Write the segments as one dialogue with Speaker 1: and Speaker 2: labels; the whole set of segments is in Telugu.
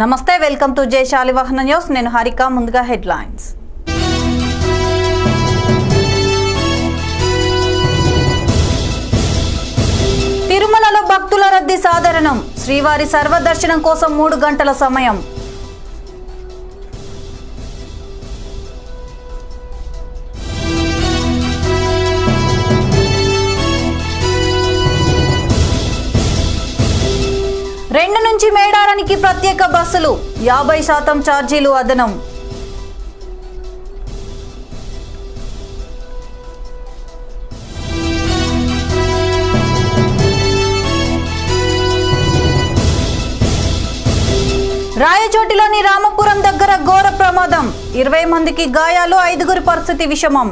Speaker 1: నమస్తే వెల్కమ్ టు జై శాలివాహన న్యూస్. నేను హరిక ముందుగా హెడ్లైన్స్. తిరుమలలో భక్తుల రద్దీ సాధారణం. శ్రీవారి సర్వదర్శనం కోసం మూడు గంటల సమయం. రెండు నుంచి మేడారానికి ప్రత్యేక బస్సులు. యాభై శాతం ఛార్జీలు అదనం. రాయచోటిలోని రామపురం దగ్గర ఘోర ప్రమాదం. ఇరవై మందికి గాయాలు ఐదుగురి పరిస్థితి విషమం.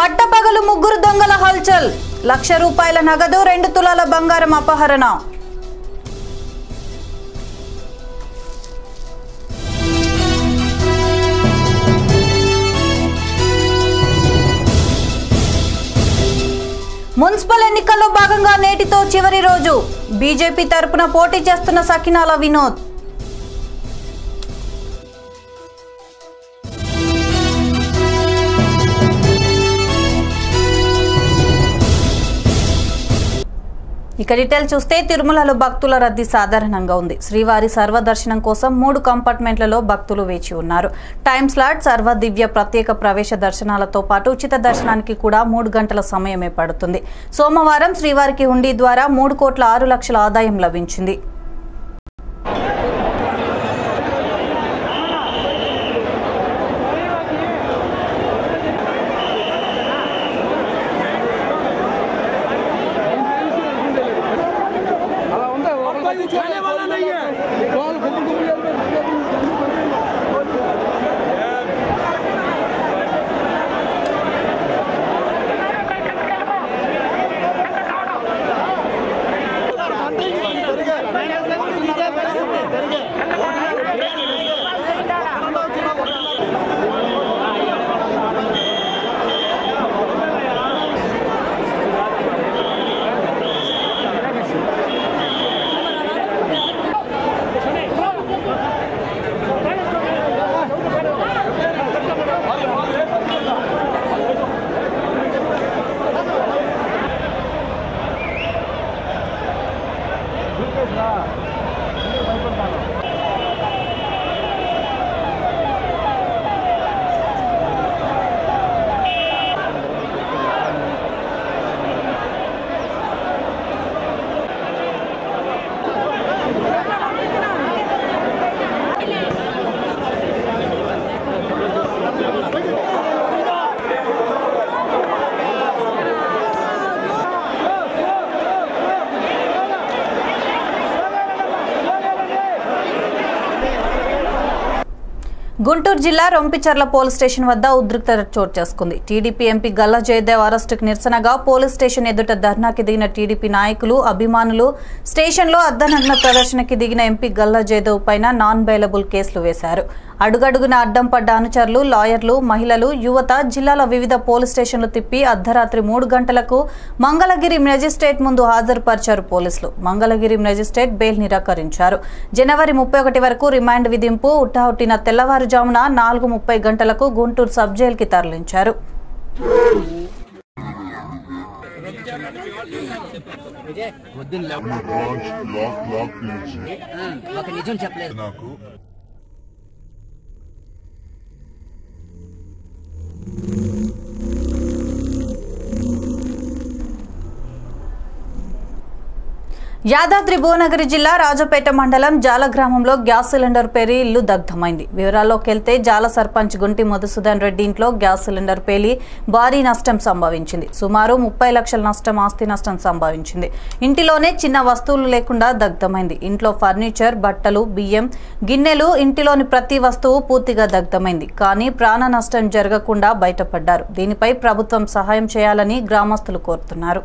Speaker 1: పట్టపగలు ముగ్గురు దొంగల హల్చల్. లక్ష రూపాయల నగదు రెండు తులాల బంగారం అపహరణ. మున్సిపల్ ఎన్నికల్లో భాగంగా నేటితో చివరి రోజు. బీజేపీ తరపున పోటీ చేస్తున్న సకినాల వినోద్. ఇక డీటెయిల్ చూస్తే తిరుమలలో భక్తుల రద్దీ సాధారణంగా ఉంది. శ్రీవారి సర్వదర్శనం కోసం మూడు కంపార్ట్మెంట్లలో భక్తులు వేచి ఉన్నారు. టైం స్లాట్ సర్వ దివ్య ప్రత్యేక ప్రవేశ దర్శనాలతో పాటు ఉచిత దర్శనానికి కూడా మూడు గంటల సమయమే పడుతుంది. సోమవారం శ్రీవారికి హుండీ ద్వారా మూడు కోట్ల ఆరు లక్షల ఆదాయం లభించింది. గుంటూరు జిల్లా రొంపిచర్ల పోలీస్ స్టేషన్ వద్ద ఉద్రిక్తత చోటు చేసుకుంది. టీడీపీ ఎంపీ గల్లా జయదేవ్ అరెస్టుకు నిరసనగా పోలీస్ స్టేషన్ ఎదుట ధర్నాకి దిగిన టీడీపీ నాయకులు అభిమానులు స్టేషన్లో అర్ధనగ్న ప్రదర్శనకి దిగిన ఎంపీ గల్లా జయదేవ్ పైన నాన్ బెయిలబుల్ కేసులు వేశారు. అడుగడుగున అడ్డం పడ్డ అనుచరులు లాయర్లు మహిళలు యువత జిల్లాల వివిధ పోలీస్ స్టేషన్లు తిప్పి అర్ధరాత్రి మూడు గంటలకు మంగళగిరి మెజిస్ట్రేట్ ముందు హాజరుపరిచారు పోలీసులు. మంగళగిరి మెజిస్ట్రేట్ బెయిల్ నిరాకరించారు. జనవరి ముప్పై ఒకటి వరకు రిమాండ్ విధింపు ఉట్టాహుట్టిన తెల్లవారుజామున నాలుగు ముప్పై గంటలకు గుంటూరు సబ్ జైలుకి తరలించారు.
Speaker 2: నాకు
Speaker 1: యాదాద్రి భువనగిరి జిల్లా రాజపేట మండలం జాల గ్రామంలో గ్యాస్ సిలిండర్ పేలి ఇల్లు దగ్ధమైంది. వివరాల్లోకి వెళ్తే జాల సర్పంచ్ గుంటి మధుసూదన్ రెడ్డి ఇంట్లో గ్యాస్ సిలిండర్ పేలి భారీ నష్టం సంభవించింది. సుమారు ముప్పై లక్షల నష్టం ఆస్తి నష్టం సంభవించింది. ఇంటిలోనే చిన్న వస్తువులు లేకుండా దగ్ధమైంది. ఇంట్లో ఫర్నిచర్ బట్టలు బియ్యం గిన్నెలు ఇంటిలోని ప్రతి వస్తువు పూర్తిగా దగ్ధమైంది. కానీ ప్రాణ నష్టం జరగకుండా బయటపడ్డారు. దీనిపై ప్రభుత్వం సహాయం చేయాలని గ్రామస్తులు కోరుతున్నారు.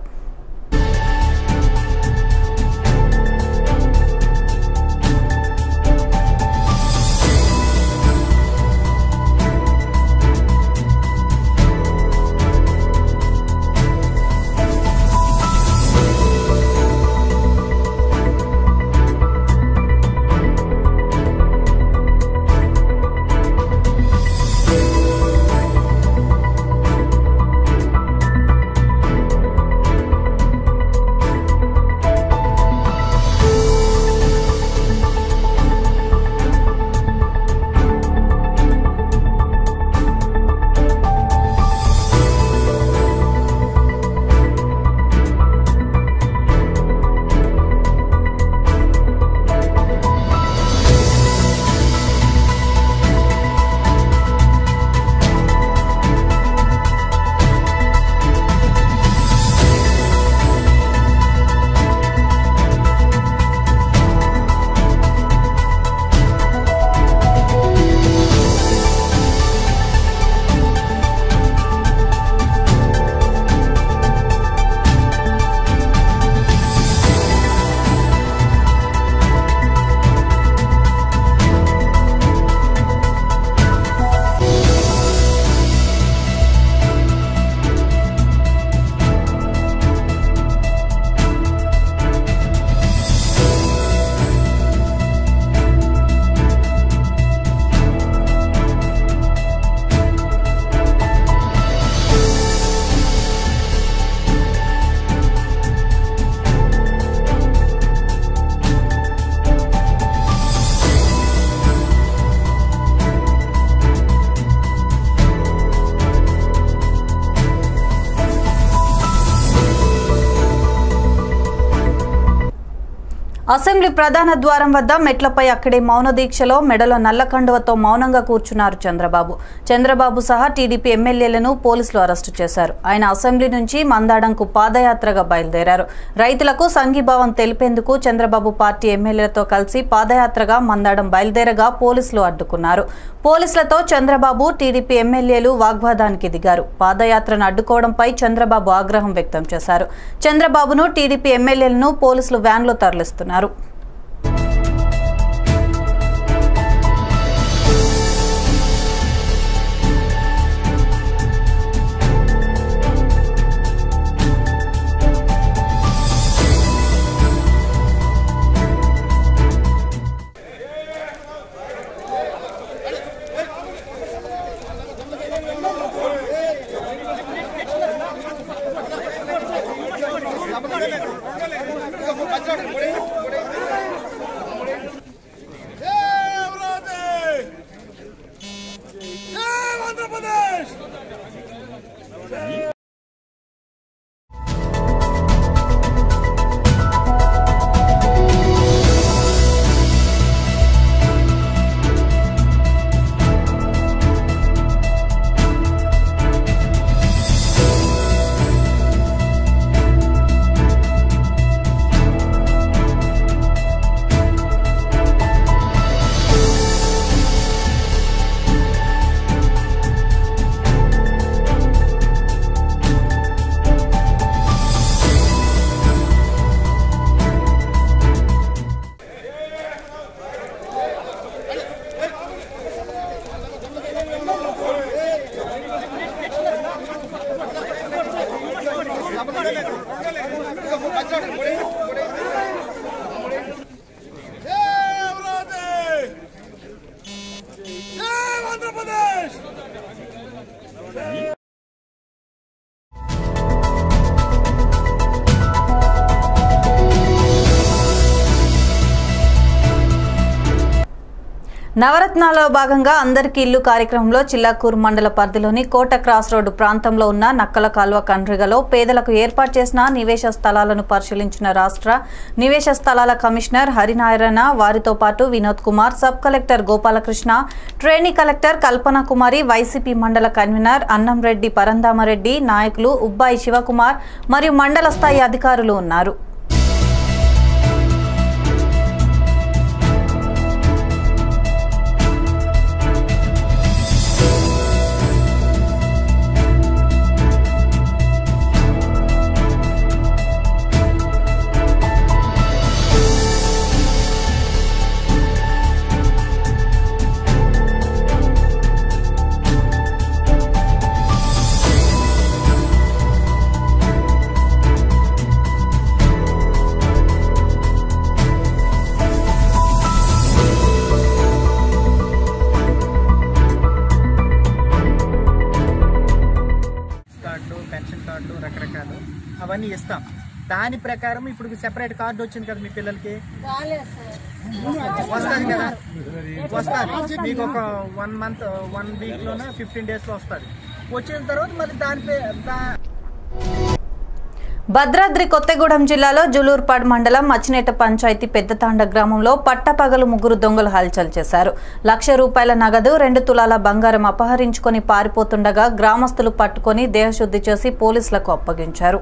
Speaker 1: అసెంబ్లీ ప్రధాన ద్వారం వద్ద మెట్లపై అక్కడే మౌన దీక్షలో మెడలో నల్లకండువతో మౌనంగా కూర్చున్నారు చంద్రబాబు. చంద్రబాబు సహా టీడీపీ ఎమ్మెల్యేలను పోలీసులు అరెస్టు చేశారు. ఆయన అసెంబ్లీ నుంచి మందాడంకు పాదయాత్రగా బయలుదేరారు. రైతులకు సంఘీభావం తెలిపేందుకు చంద్రబాబు పార్టీ ఎమ్మెల్యేలతో కలిసి పాదయాత్రగా మందాడం బయలుదేరగా పోలీసులు అడ్డుకున్నారు. పోలీసులతో చంద్రబాబు టీడీపీ ఎమ్మెల్యేలు వాగ్వాదానికి దిగారు. పాదయాత్రను అడ్డుకోవడంపై చంద్రబాబు ఆగ్రహం వ్యక్తం చేశారు. చంద్రబాబును టీడీపీ ఎమ్మెల్యేలను పోలీసులు వ్యాన్లో తరలిస్తున్నారు. నవరత్నాలలో భాగంగా అందరికీ ఇల్లు కార్యక్రమంలో చిల్లాకూరు మండల పరిధిలోని కోట క్రాస్ రోడ్డు ప్రాంతంలో ఉన్న నక్కల కాల్వ కండ్రిగలో పేదలకు ఏర్పాటు చేసిన నివేశ స్థలాలను పరిశీలించిన రాష్ట్ర నివేశ స్థలాల కమిషనర్ హరినారాయణ వారితో పాటు Vinod Kumar sub collector Gopalakrishna trainee collector Kalpana Kumari YCP mandal convener Annamreddy Parandhamareddy నాయకులు ఉబ్బాయి శివకుమార్ మరియు మండల స్థాయి అధికారులు ఉన్నారు.
Speaker 3: దాని ప్రకారం ఇప్పుడు సెపరేట్ కార్డు వచ్చింది కదా మీ పిల్లలకి? వస్తుంది కదా? వస్తుంది. మీకు ఒక వన్ మంత్ వన్ వీక్లోనే ఫిఫ్టీన్ డేస్లో వస్తుంది. వచ్చిన తర్వాత మళ్ళీ దాని పే- దా-
Speaker 1: భద్రాద్రి కొత్తగూడెం జిల్లాలో జులూర్పాడ్ మండలం మచ్చినేట పంచాయతీ పెద్దతాండ గ్రామంలో పట్టపగలు ముగ్గురు దొంగలు హల్చల్ చేశారు. లక్ష రూపాయల నగదు రెండు తులాల బంగారం అపహరించుకొని పారిపోతుండగా గ్రామస్తులు పట్టుకొని దేహశుద్ధి చేసి పోలీసులకు అప్పగించారు.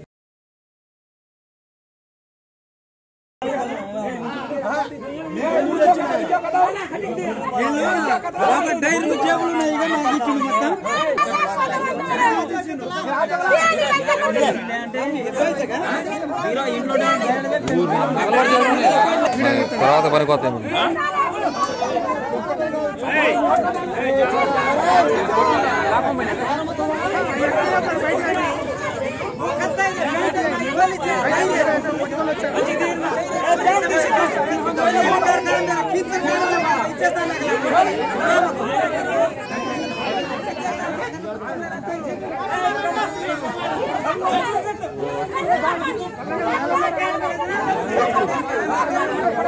Speaker 4: డైరీ జేబులు ఉన్నాయి ఇక నాకు ఇచ్చింది మొత్తం
Speaker 5: తర్వాత పనికొస్తాయి అక్కడ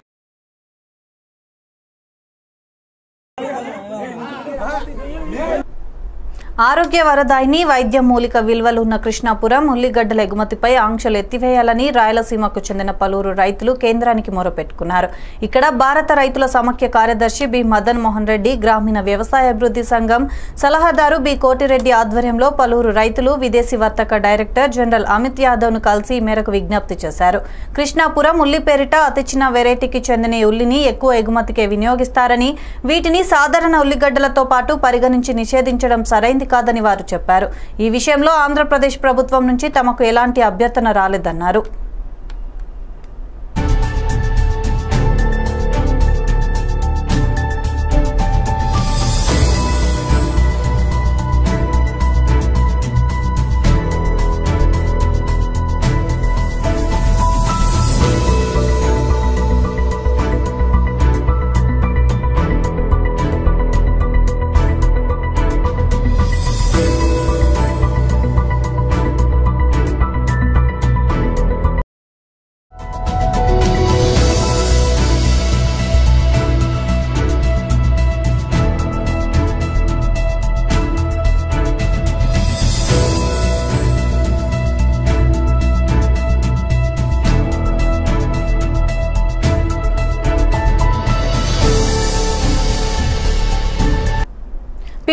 Speaker 5: ఆరోగ్య వరదాయిని వైద్య మూలిక విలువలు ఉన్న కృష్ణాపురం ఉల్లిగడ్డల ఎగుమతిపై ఆంక్షలు ఎత్తివేయాలని రాయలసీమకు చెందిన పలువురు రైతులు కేంద్రానికి మొరపెట్టుకున్నారు. ఇక్కడ భారత రైతుల సమాఖ్య కార్యదర్శి బి. మదన్ మోహన్ రెడ్డి గ్రామీణ వ్యవసాయ అభివృద్ధి సంఘం సలహాదారు బి. కోటిరెడ్డి ఆధ్వర్యంలో పలువురు రైతులు విదేశీ వర్తక డైరెక్టర్ జనరల్ అమిత్ యాదవ్ను కలిసి ఈ మేరకు విజ్ఞప్తి చేశారు. కృష్ణాపురం ఉల్లి పేరిట అతి చిన్న వెరైటీకి చెందిన ఉల్లిని ఎక్కువ ఎగుమతికే వినియోగిస్తారని వీటిని సాధారణ ఉల్లిగడ్డలతో పాటు పరిగణించి నిషేధించడం సరైంది కాదని వారు చెప్పారు. ఈ విషయంలో ఆంధ్రప్రదేశ్ ప్రభుత్వం నుంచి తమకు ఎలాంటి అభ్యర్థన రాలేదన్నారు.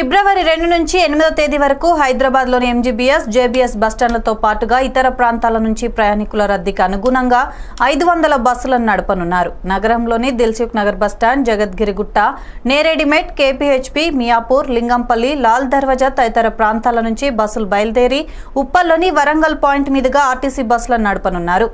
Speaker 1: ఫిబ్రవరి రెండు నుంచి ఎనిమిదో తేదీ వరకు హైదరాబాద్లోని ఎంజీబీఎస్ జేబీఎస్ బస్టాండ్లతో పాటుగా ఇతర ప్రాంతాల నుంచి ప్రయాణికుల రద్దీకి అనుగుణంగా ఐదు వందల బస్సులను నడపనున్నారు. నగరంలోని Dilsukhnagar bus stand Jagadgirigutta Neredmet KPHB Miyapur Lingampally Lal Darwaza తదితర ప్రాంతాల నుంచి బస్సులు బయలుదేరి ఉప్పల్లోని వరంగల్ పాయింట్ మీదుగా ఆర్టీసీ బస్సులను నడపనున్నారు.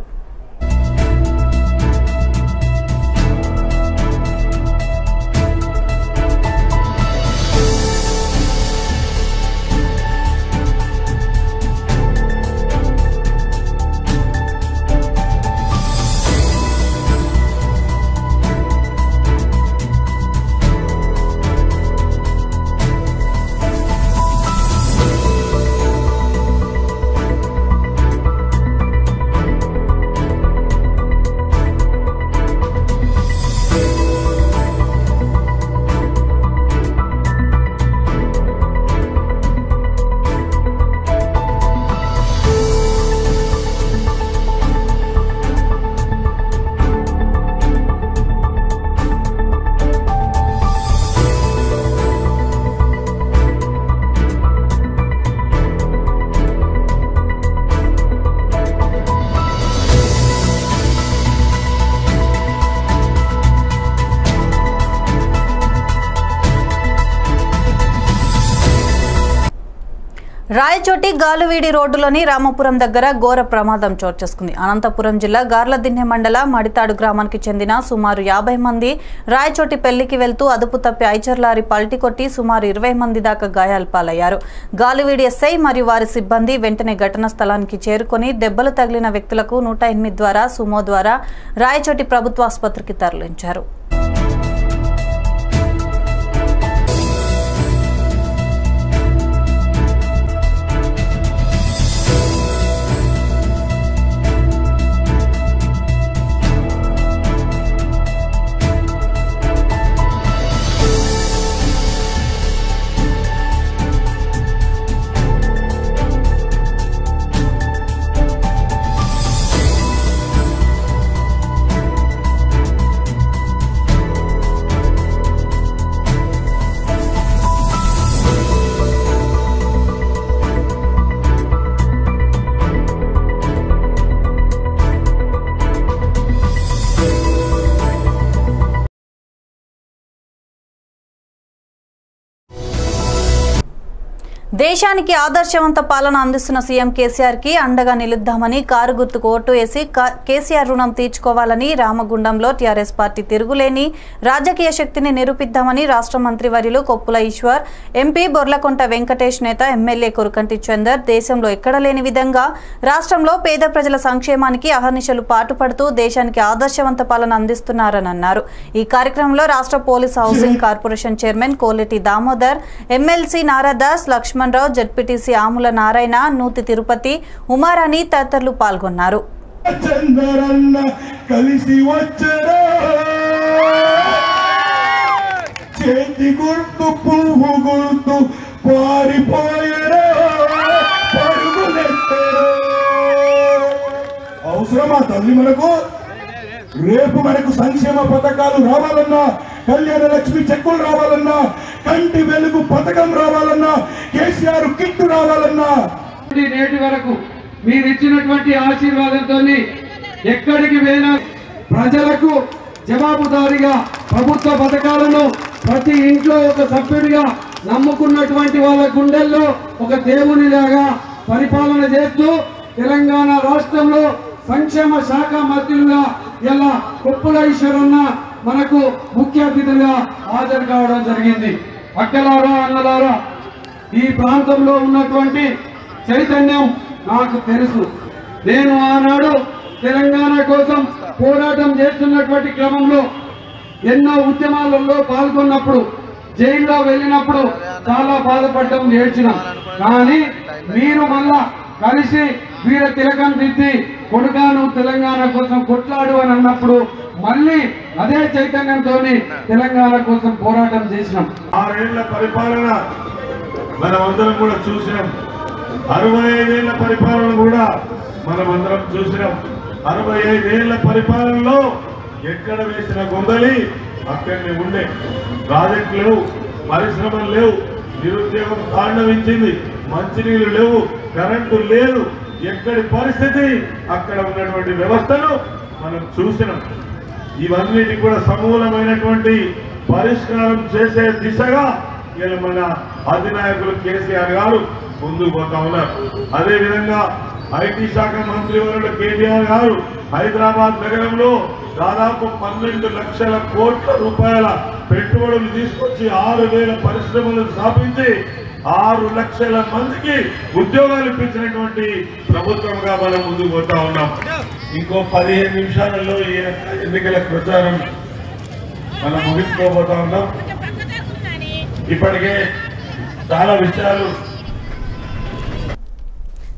Speaker 1: గాలువీడి రోడ్డులోని రామపురం దగ్గర ఘోర ప్రమాదం చోటు చేసుకుంది. అనంతపురం జిల్లా గార్లదిన్నె మండల మడితాడు గ్రామానికి చెందిన సుమారు యాభై మంది రాయచోటి పెళ్ళికి వెళ్తూ అదుపు తప్పి ఐచర్ లారీ కొట్టి సుమారు ఇరవై మంది దాకా గాయాల పాలయ్యారు. గాలివీడి ఎస్ఐ మరియు వారి సిబ్బంది వెంటనే ఘటనా స్థలానికి చేరుకొని దెబ్బలు తగిలిన వ్యక్తులకు నూట ఎనిమిది ద్వారా సుమో ద్వారా రాయచోటి ప్రభుత్వాసుపత్రికి తరలించారు. దేశానికి ఆదర్శవంత పాలన అందిస్తున్న సీఎం కేసీఆర్కి అండగా నిలుద్దామని కారు గుర్తుకు ఓటు వేసి కేసీఆర్ రుణం తీర్చుకోవాలని రామగుండంలో టీఆర్ఎస్ పార్టీ తిరుగులేని రాజకీయ శక్తిని నిరూపిద్దామని రాష్ట్ర మంత్రి వర్యులు కొప్పుల ఈశ్వర్ ఎంపీ బొర్లకొంట వెంకటేష్ నేత ఎమ్మెల్యే కొరుకంటి చందర్ దేశంలో ఎక్కడ లేని విధంగా రాష్ట్రంలో పేద ప్రజల సంక్షేమానికి అహర్నిశలు పాటుపడుతూ దేశానికి ఆదర్శవంత పాలన అందిస్తున్నారని అన్నారు. ఈ కార్యక్రమంలో రాష్ట్ర police housing corporation chairman Koleti Damodar MLC Naradas Rao ZPTC Amula Narayana Nuthi Tirupati Umarani తదితరులు పాల్గొన్నారు.
Speaker 6: కలిసి చేతి గుర్తు పువ్వు గుర్తు పారిపోయరా. అవసరమా తల్లి మనకు? రేపు మనకు సంక్షేమ పథకాలు రావాలన్నా కళ్యాణ లక్ష్మి చెక్కులు రావాలన్నా కంటి వెలుగు పథకం రావాలన్నా కేసీఆర్ కిట్టు రావాలన్నా.
Speaker 4: నేటి వరకు మీరు ఇచ్చినటువంటి ఆశీర్వాదంతో ఎక్కడికి పోయినా ప్రజలకు జవాబుదారీగా ప్రభుత్వ పథకాలను ప్రతి ఇంట్లో ఒక సభ్యుడిగా నమ్ముకున్నటువంటి వాళ్ళ గుండెల్లో ఒక దేవునిలాగా పరిపాలన చేస్తూ తెలంగాణ రాష్ట్రంలో సంక్షేమ శాఖ మంత్రులుగా ఇలా కొప్పుల ఈశ్వరన్న మనకు ముఖ్య అతిథులుగా హాజరు కావడం జరిగింది. అక్కలారా అన్నలారా ఈ ప్రాంతంలో ఉన్నటువంటి చైతన్యం నాకు తెలుసు. నేను ఆనాడు తెలంగాణ కోసం పోరాటం చేస్తున్నటువంటి క్రమంలో ఎన్నో ఉద్యమాలలో పాల్గొన్నప్పుడు జైల్లో వెళ్ళినప్పుడు చాలా బాధపడటం ఏడ్చినాం కానీ మీరు మళ్ళా కలిసి వీర తిలకం దిద్ది కొడుకాను తెలంగాణ కోసం కొట్లాడు అని అన్నప్పుడు మళ్ళీ అదే చైతన్యంతో తెలంగాణ కోసం పోరాటం చేసినాం.
Speaker 6: ఆరేళ్ళ పరిపాలన మనమందరం కూడా చూసినాం. అరవై ఐదేళ్ళ పరిపాలన కూడా మనమందరం చూసినాం. అరవై ఐదేళ్ళ పరిపాలనలో ఎక్కడ వేసిన గొంగలి అక్కడనే ఉండే. ప్రాజెక్టు లేవు పరిశ్రమలు లేవు నిరుద్యోగం తాండవించింది మంచినీళ్ళు లేవు కరెంటు లేదు. ఎక్కడి పరిస్థితి? అక్కడ ఉన్నటువంటి వ్యవస్థను మనం చూసినాం. ఇవన్నిటి కూడా సమూలమైనటువంటి పరిష్కారం చేసే దిశగా ఇలా మన అధినాయకులు కేసీఆర్ గారు ముందుకు పోతా ఉన్నారు. అదే విధంగా ఐటీ శాఖ మంత్రి వరుడు కేటీఆర్ గారు హైదరాబాద్ నగరంలో దాదాపు పన్నెండు లక్షల కోట్ల రూపాయల పెట్టుబడులు తీసుకొచ్చి ఆరు వేల పరిశ్రమలు స్థాపించి ఆరు లక్షల మందికి ఉద్యోగాలు ఇప్పించినటువంటి ప్రభుత్వంగా మనం ముందుకు పోతా ఉన్నాం. ఇంకో పదిహేను నిమిషాలలో ఈ ఎన్నికల ప్రచారం మనం ముగించుకోబోతా ఉన్నాం. ఇప్పటికే చాలా విషయాలు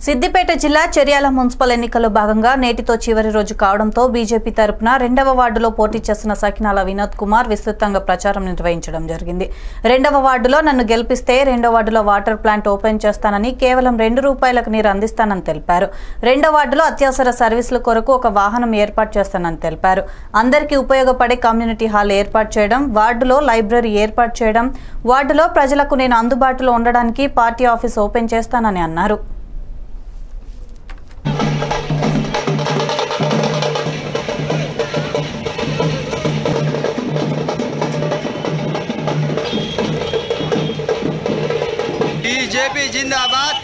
Speaker 1: సిద్దిపేట జిల్లా చెర్యాల మున్సిపల్ ఎన్నికల్లో భాగంగా నేటితో చివరి రోజు కావడంతో బీజేపీ తరపున రెండవ వార్డులో పోటీ చేస్తున్న సకినాల వినోద్ కుమార్ విస్తృతంగా ప్రచారం నిర్వహించడం జరిగింది. రెండవ వార్డులో నన్ను గెలిపిస్తే రెండవ వార్డులో వాటర్ ప్లాంట్ ఓపెన్ చేస్తానని కేవలం రెండు రూపాయలకు నీరు అందిస్తానని తెలిపారు. రెండవ వార్డులో అత్యవసర సర్వీసుల కొరకు ఒక వాహనం ఏర్పాటు చేస్తానని తెలిపారు. అందరికీ ఉపయోగపడే కమ్యూనిటీ హాల్ ఏర్పాటు చేయడం వార్డులో లైబ్రరీ ఏర్పాటు చేయడం వార్డులో ప్రజలకు నేను అందుబాటులో ఉండడానికి పార్టీ ఆఫీస్ ఓపెన్ చేస్తానని అన్నారు.
Speaker 4: జిందాబాద్.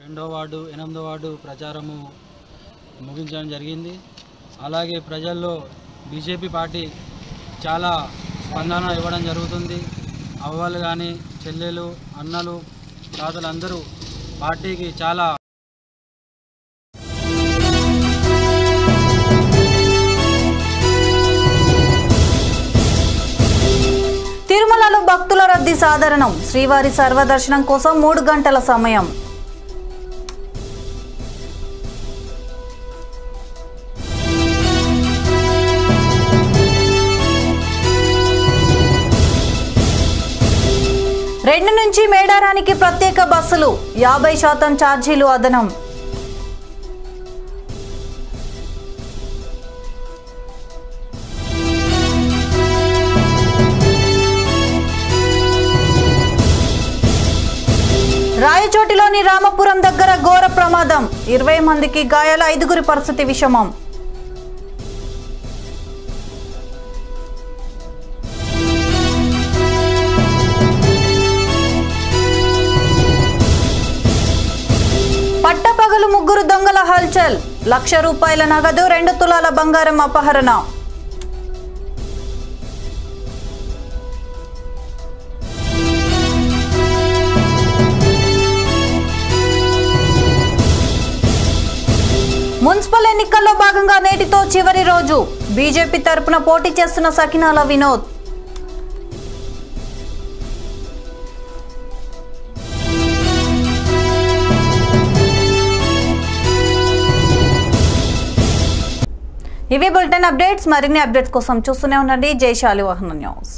Speaker 7: రెండో వార్డు ఎనిమిదో వార్డు ప్రచారము ముగించడం జరిగింది. అలాగే ప్రజల్లో బీజేపీ పార్టీ చాలా స్పందన ఇవ్వడం జరుగుతుంది. అవ్వలు కానీ చెల్లెలు అన్నలు తాతలు అందరూ పార్టీకి చాలా
Speaker 1: అతి సాధారణం. శ్రీవారి సర్వదర్శనం కోసం మూడు గంటల సమయం. రెండు నుంచి మేడారానికి ప్రత్యేక బస్సులు. యాభై శాతం ఛార్జీలు అదనం. రాయచోటిలోని రామపురం దగ్గర ఘోర ప్రమాదం. ఇరవై మందికి గాయాల ఐదుగురి పరిస్థితి విషమం. పట్టపగలు ముగ్గురు దొంగల హల్చల్. లక్ష రూపాయల నగదు రెండు తులాల బంగారం అపహరణ. ఎన్నికల్లో భాగంగా నేటితో చివరి రోజు. బీజేపీ తరపున పోటీ చేస్తున్న సకినాల వినోద్. ఇవి బులెటిన్ అప్డేట్స్. మరిన్ని అప్డేట్స్ కోసం చూస్తూనే ఉండండి. జైశాలి వాహన న్యూస్.